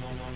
no, no, no.